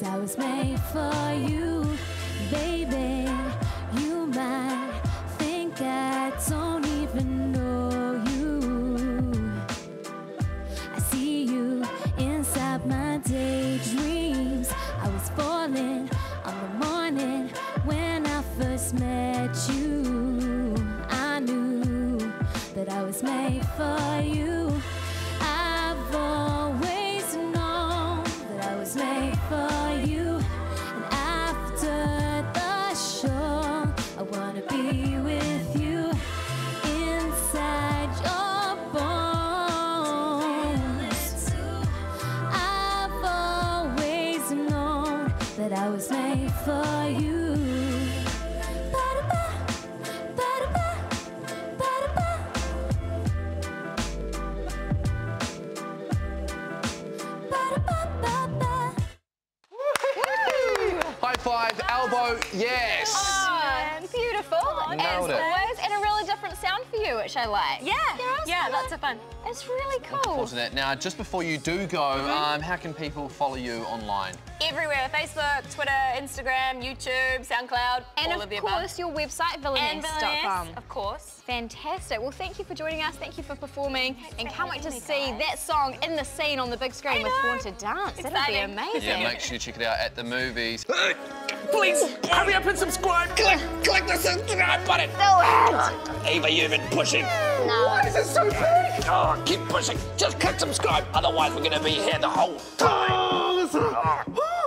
Cause I was made for you, baby. You might think I don't even know you. I see you inside my daydreams. I was falling on the morning when I first met you. I knew that I was made for you. Was made for you. High five, elbow, yes. Oh, beautiful, Nailed it. Different sound for you, which I like. Yeah, yeah, Sarah? lots of fun. It's really cool. Wasn't it? Now, just before you do go, um, how can people follow you online? Everywhere, Facebook, Twitter, Instagram, YouTube, SoundCloud, And all of of the course, your website, above. Villainess.com. Of course. Fantastic. Well, thank you for joining us. Thank you for performing. And can't wait to see that song in the scene on the big screen with Born to Dance. That'll be amazing. Yeah, make sure you check it out at the movies. Please hurry up and subscribe. Click, click the subscribe button. Do it. Ava, you've been pushing. Why is it so big? Oh, keep pushing. Just click subscribe. Otherwise, we're gonna be here the whole time. Oh,